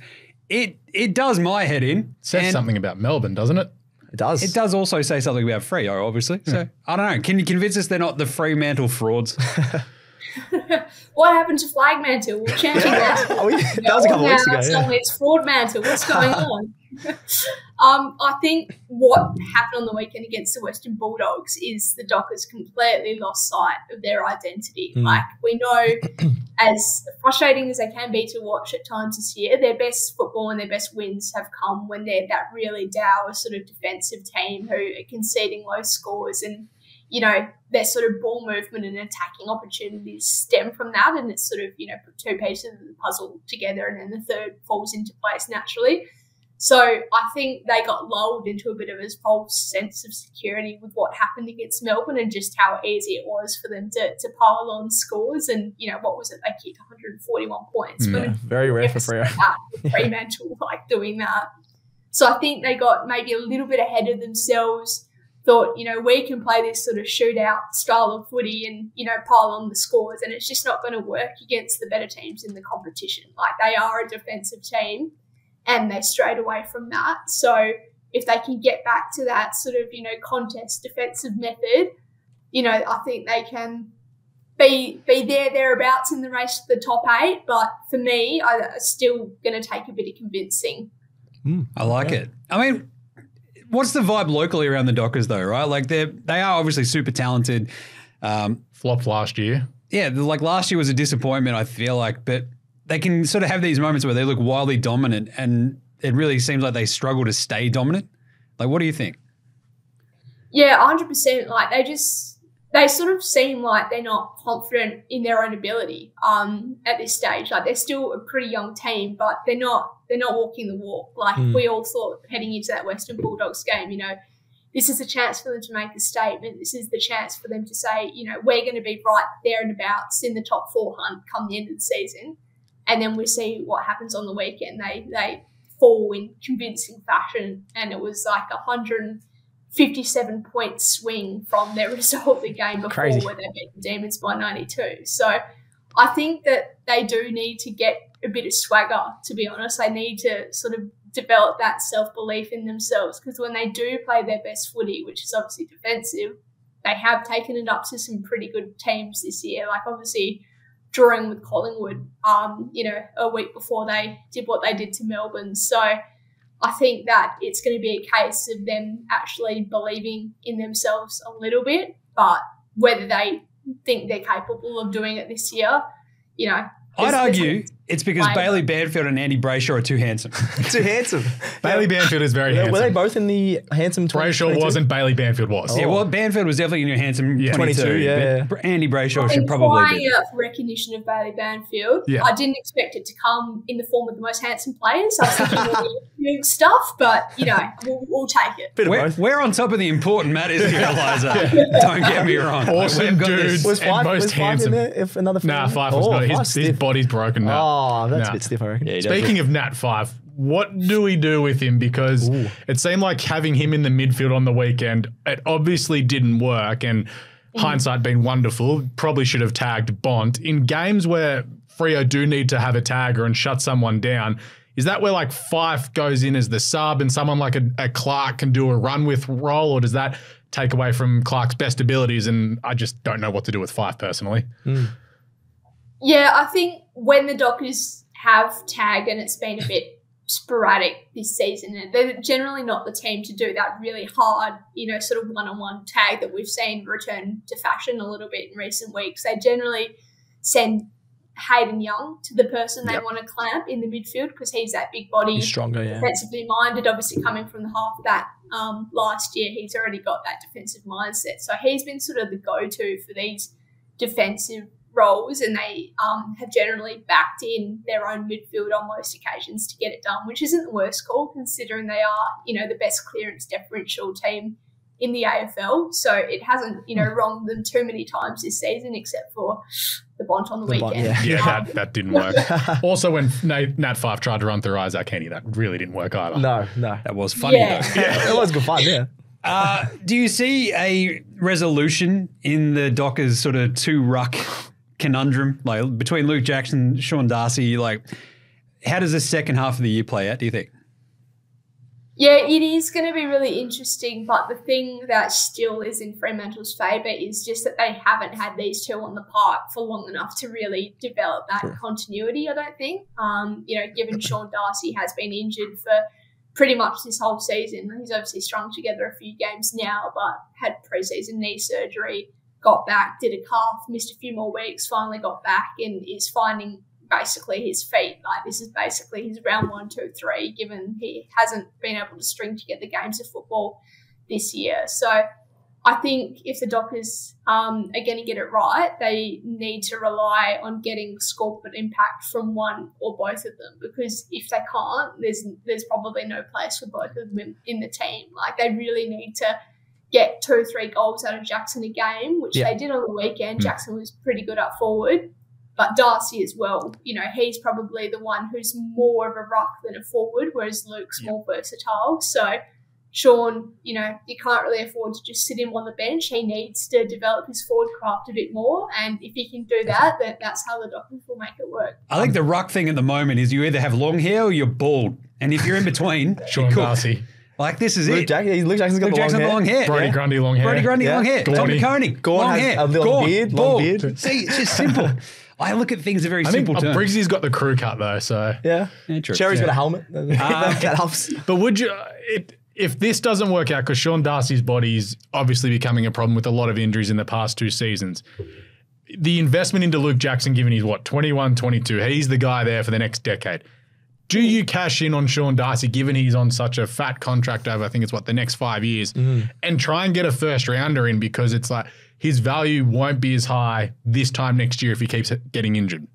It it does my head in. says something about Melbourne, doesn't it? It does. It does also say something about Freo, obviously. So I don't know. Can you convince us they're not the Fremantle frauds? What happened to Flag Mantle? We're chanting that. Oh, yeah, that was a couple now weeks ago. Suddenly Yeah. it's fraud mantle. What's going on? um, I think what happened on the weekend against the Western Bulldogs is the Dockers completely lost sight of their identity. Mm. Like we know, as frustrating as they can be to watch at times this year, their best football and their best wins have come when they're that really dour sort of defensive team who are conceding low scores and you know, their sort of ball movement and attacking opportunities stem from that. And it's sort of, you know, put two pieces of the puzzle together and then the third falls into place naturally. So I think they got lulled into a bit of a false sense of security with what happened against Melbourne and just how easy it was for them to, to pile on scores. And, you know, what was it? They kicked 141 points. Yeah. But Very rare for Freo. Fremantle, like doing that. So I think they got maybe a little bit ahead of themselves. Thought, you know, we can play this sort of shootout style of footy and, you know, pile on the scores, and it's just not going to work against the better teams in the competition. Like they are a defensive team and they strayed away from that. So if they can get back to that sort of, you know, contest defensive method, you know, I think they can be be there thereabouts in the race to the top eight. But for me, I, I'm still going to take a bit of convincing. Hmm, I like it. I mean, what's the vibe locally around the Dockers though, right? Like they're they are obviously super talented. Um, Flopped last year. yeah, like last year was a disappointment, I feel like, but they can sort of have these moments where they look wildly dominant and it really seems like they struggle to stay dominant. Like, what do you think? Yeah, hundred percent. Like they just they sort of seem like they're not confident in their own ability um, at this stage. Like they're still a pretty young team, but they're not they're not walking the walk. Like Mm. we all thought heading into that Western Bulldogs game, you know, this is a chance for them to make a statement. This is the chance for them to say, you know, we're going to be right there and abouts in the top four hunt come the end of the season. And then we see what happens on the weekend. They they fall in convincing fashion, and it was like a hundred 57 point swing from their result the game before Crazy. where they beat the Demons by 92. So I think that they do need to get a bit of swagger, to be honest. They need to sort of develop that self belief in themselves because when they do play their best footy, which is obviously defensive, they have taken it up to some pretty good teams this year. Like obviously drawing with Collingwood, um, you know, a week before they did what they did to Melbourne. So I think that it's going to be a case of them actually believing in themselves a little bit, but whether they think they're capable of doing it this year, you know. I'd argue it's because Why? Bailey Banfield and Andy Brayshaw are too handsome. Too handsome. Bailey Banfield is very handsome. Were they both in the handsome 20, Brayshaw 22? wasn't. Bailey Banfield was. Yeah, well, Banfield was definitely in your handsome Yeah. 22. 22, yeah, Andy Brayshaw should probably crying be. for recognition of Bailey Banfield. Yeah. I didn't expect it to come in the form of the most handsome players. I was thinking all the young stuff, but you know, we'll, we'll take it. Bit of We're, both. we're on top of the important matters here, Eliza. Don't get me wrong. Awesome we've got this- dudes. Was and most was Fyfe handsome. in there? If another Nah, film? Fyfe was Oh, not. His, his body's broken now. Oh, Oh, that's Nah. a bit stiff, I reckon. Yeah, Speaking of Nat Fyfe, what do we do with him? Because Ooh. it seemed like having him in the midfield on the weekend, it obviously didn't work. And mm. hindsight being wonderful, probably should have tagged Bont in games where Freo do need to have a tagger and shut someone down. Is that where like Fyfe goes in as the sub and someone like a, a Clark can do a run with role, or does that take away from Clark's best abilities? And I just don't know what to do with Fyfe personally. Hmm. Yeah, I think when the Dockers have tag and it's been a bit sporadic this season, they're generally not the team to do that really hard, you know, sort of one-on-one tag that we've seen return to fashion a little bit in recent weeks. They generally send Hayden Young to the person they Yep. want to clamp in the midfield because he's that big body, He's stronger, yeah. defensively minded, obviously coming from the halfback um, last year, he's already got that defensive mindset. So he's been sort of the go-to for these defensive roles, and they um, have generally backed in their own midfield on most occasions to get it done, which isn't the worst call considering they are, you know, the best clearance differential team in the AFL. So it hasn't, you know, wronged them too many times this season, except for the Bont on the, The Bont, weekend. yeah. Yeah, Um, that, that didn't work. also, when Nat, Nat Fyfe tried to run through Isaac Heeney, that really didn't work either. no, no. That was funny Yeah. though. it was good fun, yeah. Uh, do you see a resolution in the Dockers sort of two ruck conundrum, like between Luke Jackson, and Sean Darcy? Like, how does the second half of the year play out? Do you think? Yeah, it is going to be really interesting, but the thing that still is in Fremantle's favour is just that they haven't had these two on the park for long enough to really develop that True. continuity. I don't think. Um, you know, given Sean Darcy has been injured for pretty much this whole season, he's obviously strung together a few games now, but had preseason knee surgery, got back, did a calf, missed a few more weeks, finally got back, and is finding basically his feet. Like this is basically his round one, two, three, given he hasn't been able to string together games of football this year. So I think if the Dockers um, are going to get it right, they need to rely on getting scorpion impact from one or both of them. Because if they can't, there's there's probably no place for both of them in the team. Like they really need to get two, three goals out of Jackson a game, which Yeah. they did on the weekend. Mm. Jackson was pretty good up forward. But Darcy as well, you know, he's probably the one who's more of a ruck than a forward, whereas Luke's more versatile. So Sean, you know, you can't really afford to just sit him on the bench. He needs to develop his forward craft a bit more. And if he can do that, then that's how the Dockers will make it work. I think the ruck thing at the moment is you either have long hair or you're bald, and if you're in between, Sean you're cooked. Darcy, Like this is Luke, it. Jack- Luke Jackson's got Luke the Jackson long long hair. hair. Brodie Yeah. Grundy, long hair. Brodie Grundy, Yeah. long hair. Tommy Gorney. Coney, Gawn long has hair. a little Gawn, beard, long bald. beard. See, it's just simple. I look at things in very I think simple uh, terms. Briggsy's got the crew cut though, so. Yeah. Yeah, true. Cherry's Yeah. got a helmet. that helps. But would you, it, if this doesn't work out, because Sean Darcy's body is obviously becoming a problem with a lot of injuries in the past two seasons, the investment into Luke Jackson, given he's what, 21, 22, he's the guy there for the next decade. Do you cash in on Sean Darcy, given he's on such a fat contract over, I think it's what, the next five years, and try and get a first rounder in because it's like his value won't be as high this time next year if he keeps getting injured?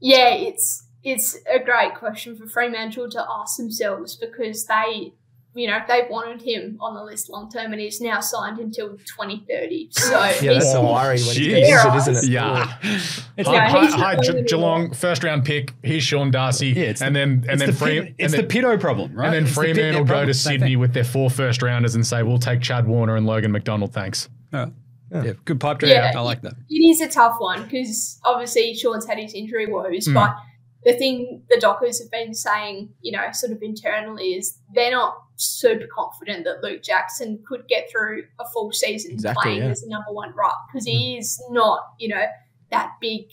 Yeah, it's it's a great question for Fremantle to ask themselves because they, you know, they wanted him on the list long term and he's now signed until 2030. So Yeah, that's a worry when he's Shit. getting injured, isn't it? Yeah. It's Hi, Yeah, hi, he's hi, not Ge- Geelong, first round pick. Here's Sean Darcy. Yeah, it's and the- then and then the, Free, pit, it's and the then, pedo problem, right? and then It's Freeman net will go problem. to Sydney thing. with their four first rounders and say, "We'll take Chad Warner and Logan McDonald, thanks." Oh, yeah, good pipe dream. Yeah. I like that. it is a tough one because obviously Sean's had his injury woes, Mm. but the thing the Dockers have been saying, you know, sort of internally is they're not super confident that Luke Jackson could get through a full season Exactly, playing yeah. as a number one ruck because he is not, you know, that big.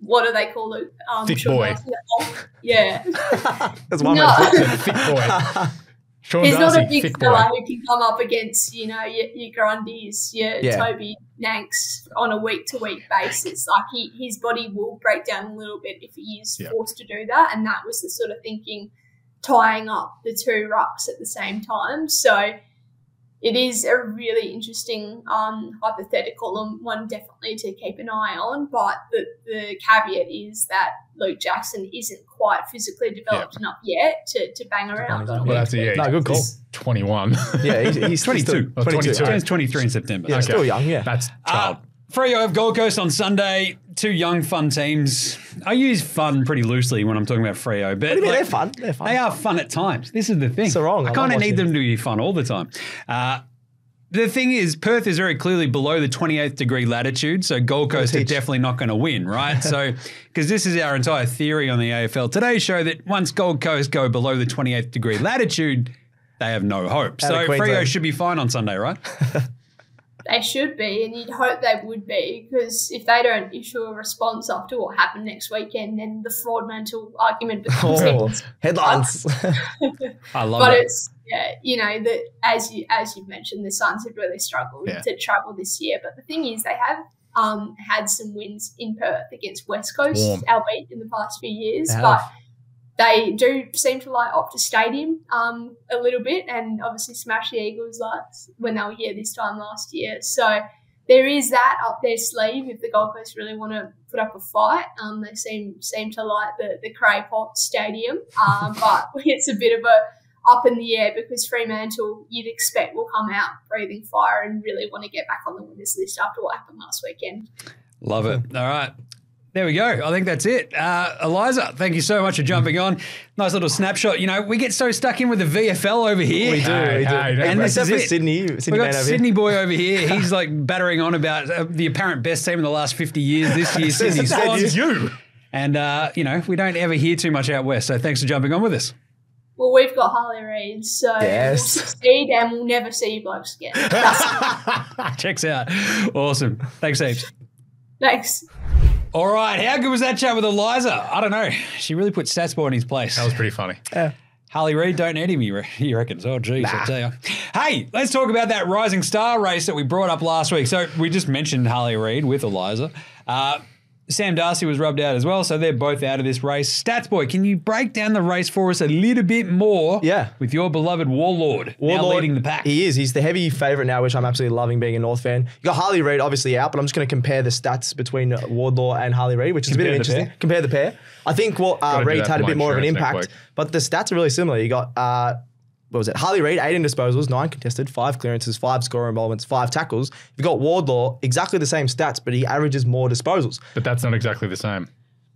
What do they call Luke? Um, Thick Sean boy. Darcy, the bulk. Yeah. That's one No. way to put it. Thick boy. Sean He's Darcy, not a big fella who can come up against, you know, your, your Grundys, your Yeah. Toby Nanks on a week to week basis. Like he, his body will break down a little bit if he is Yeah. forced to do that. And that was the sort of thinking tying up the two rucks at the same time. So it is a really interesting um, hypothetical and one definitely to keep an eye on. But the, the caveat is that Luke Jackson isn't quite physically developed enough yet to, to bang around on a Well, that's to a yeah. No, good call. basis. Twenty-one. Yeah, he's, he's 22. Still, Oh, 22. 22. Turns 23 in September. Yeah, Okay. still young, yeah. That's Uh, child. Freo have Gold Coast on Sunday. Two young, fun teams. I use fun pretty loosely when I'm talking about Freo, but What do you mean? like, They're fun. They're fun. They are fun at times. This is the thing. So wrong. I I kind of need them to be fun all the time. Uh, the thing is, Perth is very clearly below the 28th degree latitude, so Gold Coast are definitely not going to win, right? so, because this is our entire theory on the AFL Today show that once Gold Coast go below the 28th degree latitude, they have no hope. Out so, of Freo should be fine on Sunday, right? They should be, and you'd hope they would be, because if they don't issue a response after what happened next weekend, then the fraud mental argument becomes Oh, headlines. I love it. but it. it's yeah, you know that as you as you've mentioned, the Suns have really struggled Yeah. to travel this year. But the thing is, they have um, had some wins in Perth against West Coast, Warm. albeit in the past few years. But they do seem to like Optus Stadium um, a little bit, and obviously smash the Eagles last when they were here this time last year. So there is that up their sleeve if the Gold Coast really want to put up a fight. Um, they seem seem to like the the Craypot Stadium, um, but it's a bit of a up in the air because Fremantle you'd expect will come out breathing fire and really want to get back on the winners list after what happened last weekend. Love it. All right. There we go. I think that's it. Uh, Eliza, thank you so much for jumping on. Nice little snapshot. You know, we get so stuck in with the VFL over here. we do. Hey, we do. hey, And this is it. Sydney. Sydney We got man over Sydney boy over here. He's like battering on about uh, the apparent best team in the last 50 years this year, Sydney That Swans. is you. And, uh, you know, we don't ever hear too much out west. So thanks for jumping on with us. Well, we've got Harley Reid, so Yes. we'll succeed and we'll never see you blokes again. Checks out. Awesome. Thanks, heaps. Thanks. All right. How good was that chat with Eliza? I don't know. She really put Statsboy in his place. That was pretty funny. Harley Reid don't need him, he re- he reckons. Oh, geez, I tell you. Hey, let's talk about that Rising Star race that we brought up last week. So we just mentioned Harley Reid with Eliza. Uh, Sam Darcy was rubbed out as well, so they're both out of this race. Stats boy, can you break down the race for us a little bit more? Yeah. With your beloved Warlord, now Warlord, leading the pack. He is. He's the heavy favourite now, which I'm absolutely loving being a North fan. You got Harley Reid obviously out, but I'm just going to compare the stats between Wardlaw and Harley Reid, which is a bit Compare the interesting. pair? Compare the pair. I think well, uh, Gotta Reid's had a bit more of an impact, but the stats are really similar. You got uh, what was it? Harley Reid, eight in disposals, nine contested, five clearances, five score involvements, five tackles. You've got Wardlaw, exactly the same stats, but he averages more disposals. But that's not exactly the same.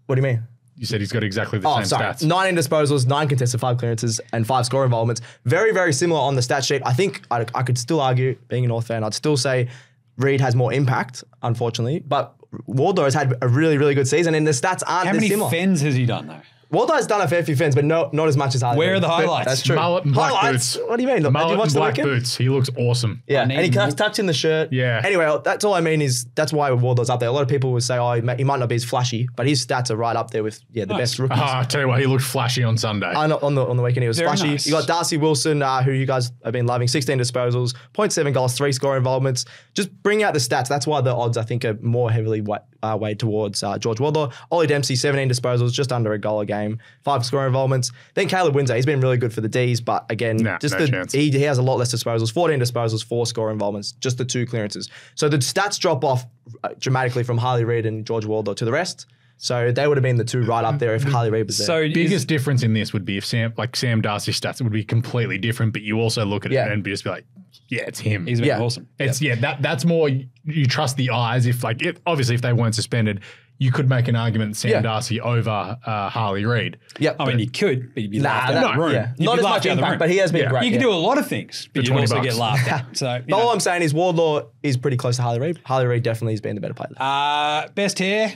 What do you mean? You said he's got exactly the Oh, same sorry. stats. Nine in disposals, nine contested, five clearances, and five score involvements. Very, very similar on the stat sheet. I think I, I could still argue, being a North fan, I'd still say Reid has more impact, unfortunately. But Wardlaw has had a really, really good season, and the stats aren't How this many similar. fens has he done, though? Wardlaw's done a fair few fins, but no, not as much as I. Where are Reid. the But highlights? That's true. Mullet and black highlights? boots. What do you mean? Did you Mullet watch and the black weekend? boots. He looks awesome. Yeah, and he need cuts more- in the shirt. Yeah. Anyway, that's all I mean is that's why Wardlaw's up there. A lot of people would say, oh, he, might not be as flashy, but his stats are right up there with yeah the Nice. best rookies. Ah, I tell you what, he looked flashy on Sunday. I know on the on the weekend he was Very flashy. nice. You got Darcy Wilson, uh, who you guys have been loving, 16 disposals, 0.7 goals, three score involvements. Just bring out the stats. That's why the odds I think are more heavily wa- uh, weighed towards uh, George Wardlaw. Ollie Dempsey, 17 disposals, just under a goal a game, five score involvements. Then Caleb Windsor, he's been really good for the D's, but again, Nah, just no the chance. he, he has a lot less disposals, 14 disposals, four score involvements, just the two clearances. So the stats drop off uh, dramatically from Harley Reid and George Wardlaw to the rest. So they would have been the two right up there if Harley Reid was there. So, is- Biggest difference in this would be if Sam, like Sam Darcy's stats, would be completely different. But you also look at Yeah. it and just be like, yeah, it's him. he's been Yeah. awesome. It's yeah, that that's more you, you trust the eyes. If like it, obviously if they weren't suspended, you could make an argument Sam Yeah. Darcy over uh, Harley Reid. Yep. I mean, you could, but you'd be Nah, laughed out of no, the room. yeah. You'd Not as much out of the impact, but he has been Yeah. great. You can yeah. do a lot of things, but you'd 20 also bucks. get laughed at. So, you But all. I'm saying is Wardlaw is pretty close to Harley Reid. Harley Reid definitely has been the better player. Uh, best hair,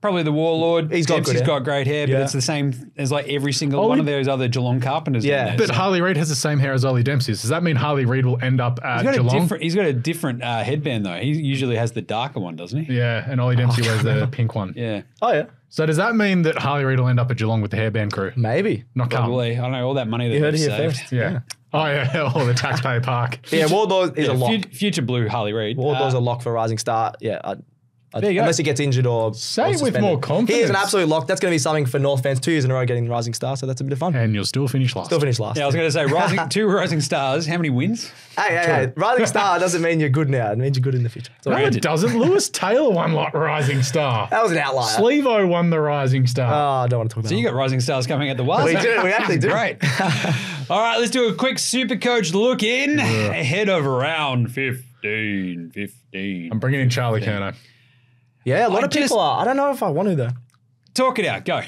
probably the Warlord. He's got good Dempsey's hair. got great hair, but Yeah. it's the same as like every single Ollie- one of those other Geelong Carpenters. down Yeah. there. But So Harley Reid has the same hair as Ollie Dempsey's. Does that mean Harley Reid will end up at he's got a Geelong? different. He's got a different uh, headband though. He usually has the darker one, doesn't he? Yeah, and Ollie Dempsey wears the pink one. Yeah, Oh yeah, So does that mean that Harley Reid will end up at Geelong with the hairband crew? maybe. Not Carlton. probably. I don't know all that money that You heard it they've here saved. first. Yeah. Oh yeah, oh the taxpayer park. Yeah, Wardlaw is Yeah, a lock. fut- future blue Harley Reid. Wardlaw's Uh, a lock for Rising Star. Yeah, I, I, There you go. unless he gets injured or Say or it with suspended. more He is an absolute lock. That's going to be something for North fans. Two years in a row getting the Rising Star, so that's a bit of fun. And you'll still finish last. Still finish last. yeah, I was going to say rising two rising stars. How many wins? hey, hey, hey, Rising Star doesn't mean you're good now. It means you're good in the future. No, it doesn't. Lewis Taylor won like Rising Star. That was an outlier. Slevo won the Rising Star. Oh, I don't want to talk about that. So you got rising stars coming at the Wild. We do, we actually do. Great. All right, let's do a quick super coach look in ahead of round 15. 15, 15. I'm bringing in Charlie Curnow. Yeah, a lot I of people are. I don't know if I want to though. Talk it out. Go.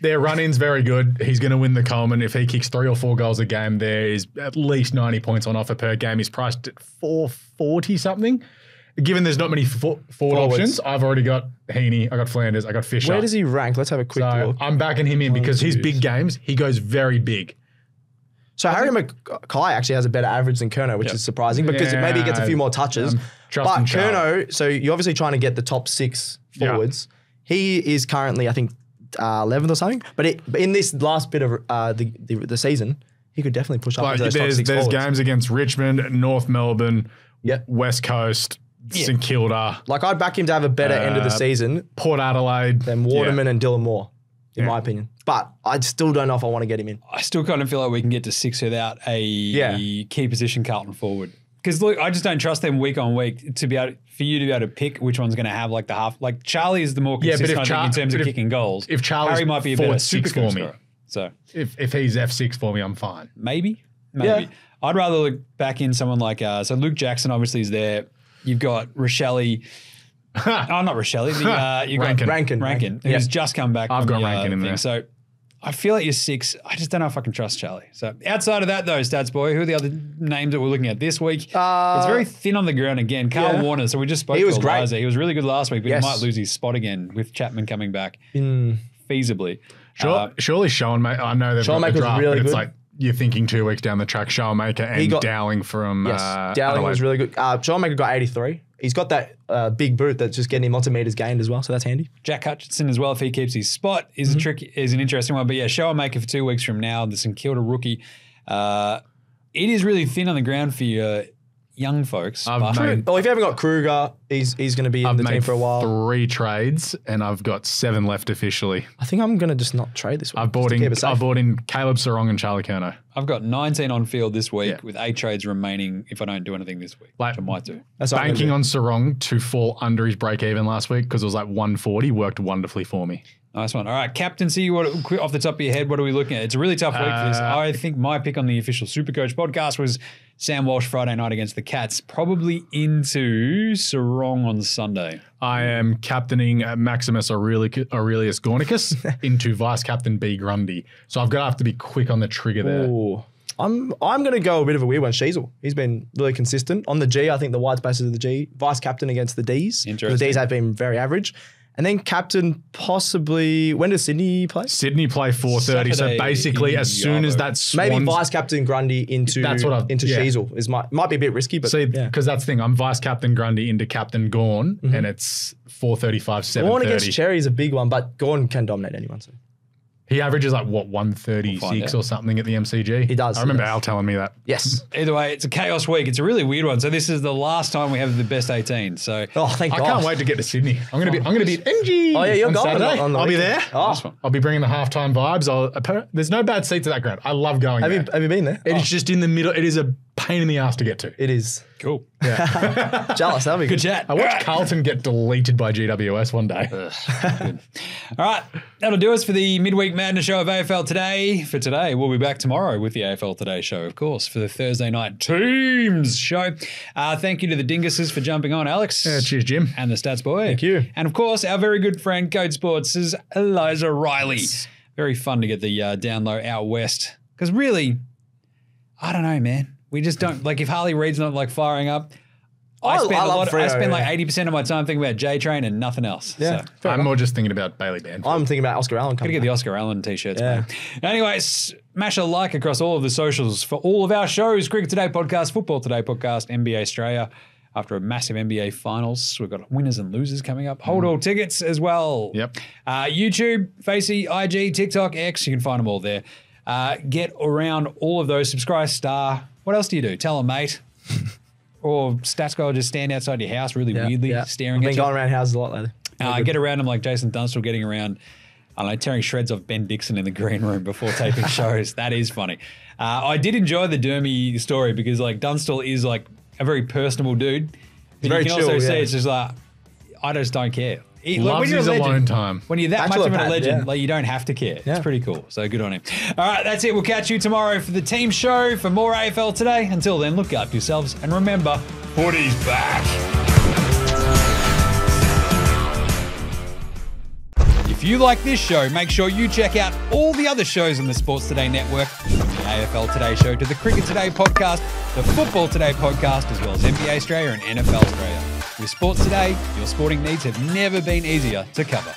Their run-in's very good. He's going to win the Coleman. If he kicks three or four goals a game, there is at least 90 points on offer per game. He's priced at 440 something. Given there's not many for- forward Forwards. options, I've already got Heeney, I got Flanders, I got Fisher. Where does he rank? Let's have a quick so look. I'm backing him in because his oh, big games, he goes very big. So Harry McKay actually has a better average than Curnow, which is surprising because Yeah, maybe he gets a few more touches. I'm trusting but Charlie. Curnow, so you're obviously trying to get the top six Yeah. forwards. He is currently, I think, uh, 11th or something. But it, but in this last bit of uh, the, the the season, he could definitely push up Like into those top there's six there's forwards. games against Richmond, North Melbourne, Yep. West Coast, St Kilda, Like I'd back him to have a better end of the Uh, season Port Adelaide. than Waterman Yeah. and Dylan Moore, in Yeah. my opinion. But I still don't know if I want to get him in. I still kind of feel like we can get to six without a Yeah. key position Carlton forward. Because look, I just don't trust them week on week to be able for you to be able to pick which one's going to have like the half. Like Charlie is the more Yeah, but consistent if I think, Char- in terms of if- kicking goals. if Charlie's Harry might be a forward better six super for me. scorer. So If if he's F six for me, I'm fine. maybe, maybe. Yeah. I'd rather look back in someone like uh, so Luke Jackson obviously is there. You've got Rochelle. oh, not Rochelle. The, uh, you've Rankine. got Rankine. Rankine, Rankine. who's Yeah. just come back. I've from got the, uh, Rankine in thing. there. So I feel like you're six. I just don't know if I can trust Charlie. So outside of that, though, stats boy, who are the other names that we're looking at this week? Uh, it's very thin on the ground again. Carl yeah. Warner. So we just spoke. He to was great. Eliza. He was really good last week, but Yes. he might lose his spot again with Chapman coming back Mm. feasibly. Sure, Uh, surely Sean. Ma- I know they've Sean got the draft, really but it's good. like you're thinking two weeks down the track. Sean Maker and got- Dowling from Yes, uh, Dowling was really good. Uh, Sean Maker got 83. He's got that uh, big boot that's just getting him lots of meters gained as well, so that's handy. Jack Hutchinson as well, if he keeps his spot, is Mm-hmm. a tricky, is an interesting one. But yeah, show and maker for two weeks from now. The St Kilda rookie. Uh, it is really thin on the ground for your young folks. I've but- made- Oh, if you haven't got Kruger, he's he's going to be in I've the made team for a while. three trades and I've got seven left officially. I think I'm going to just not trade this one. I've just bought to in. keep it safe. I've bought in Caleb Serong and Charlie Curnow. I've got 19 on field this week Yeah. with eight trades remaining if I don't do anything this week, Like- which I might do. That's what I'm gonna Banking do. on Serong to fall under his break even last week because it was like 140 worked wonderfully for me. Nice one. All right, captaincy. What quick off the top of your head? What are we looking at? It's a really tough week for this. Uh, I think my pick on the official Supercoach podcast was Sam Walsh Friday night against the Cats, probably into Serong on Sunday. I am captaining uh, Maximus Aureli- Aurelius Gornicus into vice captain B Grundy. So I've got to have to be quick on the trigger there. Ooh. I'm I'm going to go a bit of a weird one. Sheezel. He's been really consistent on the G. I think the wide spaces of the G. Vice captain against the Ds. The Ds have been very average. And then captain possibly. When does Sydney play? Sydney play 4:30. So basically, as soon as Yarbo. that Swans, Maybe vice captain Grundy into That's what I've- into yeah. Sheezel is might might be a bit risky, but See, yeah. because that's the thing. I'm vice captain Grundy into captain Gawn, mm-hmm. and it's 4:35, seven. Gawn against 7:30. Cherry is a big one, but Gawn can dominate anyone. So. He averages like what We'll 136 or something at the MCG. He does, I remember does. Al telling me that. Yes. Either way, it's a chaos week. It's a really weird one. So this is the last time we have the best 18. So Oh, thank I God. can't wait to get to Sydney. I'm gonna be. I'm gonna be at MG. Oh yeah, you're on going Saturday. on the I'll be there. Oh, I'll be bringing the halftime vibes. I'll, there's no bad seats at that ground. I love going have there. you have you been there? It Oh, is just in the middle. It is a pain in the ass to get to. it is. Cool. Yeah. Jealous. That'll be Good good. chat. I watched All right. Carlton get deleted by GWS one day. All right, that'll do us for the midweek madness show of AFL today. For today, we'll be back tomorrow with the AFL Today show, of course, for the Thursday night teams show. Uh, thank you to the Dinguses for jumping on, Alex. Yeah, cheers, Jim. And the Stats Boy. Thank you. And of course, our very good friend Code Sports is Eliza Reilly. Very fun to get the uh, down low out west. Because really, I don't know, man. We just don't like if Harley Reid's not like firing up. I, I- spend I a love lot. I Freo, spend like yeah. eighty percent of my time thinking about J Train and nothing else. Yeah. So. I'm more just thinking about Bailey Danforth. I'm thinking about Oscar Allen Gotta get the. Oscar Allen t-shirts, Yeah. man. Anyway, smash a like across all of the socials for all of our shows. Cricket Today podcast, Football Today podcast, NBA Australia. After a massive NBA finals, we've got winners and losers coming up. Hold all tickets as well. Yep. Uh, YouTube, Facey, IG, TikTok, X, you can find them all there. Uh, get around all of those. Subscribe, star. What else do you do? Tell a mate. or Stats Guy will just stand outside your house really Yeah, weirdly, yeah. staring I've at been you. going around houses a lot lately. Uh, get around him like Jason Dunstall getting around, I don't know, tearing shreds off Ben Dixon in the green room before taping shows. That is funny. Uh, I did enjoy the Dermy story because like Dunstall is like a very personable dude. But very you can chill, also see yeah. it's just like, I just don't care. He- like, Loves you're a his legend- alone time. When you're that Bachelor much of a legend, yeah. like you don't have to care. Yeah. It's pretty cool. So good on him. All right, that's it. We'll catch you tomorrow for the team show for more AFL today. Until then, look after yourselves and remember, Footy's back. If you like this show, make sure you check out all the other shows on the Sports Today network, from the AFL Today show to the Cricket Today podcast, the Football Today podcast, as well as NBA Australia and NFL Australia. With Sports Today, your sporting needs have never been easier to cover.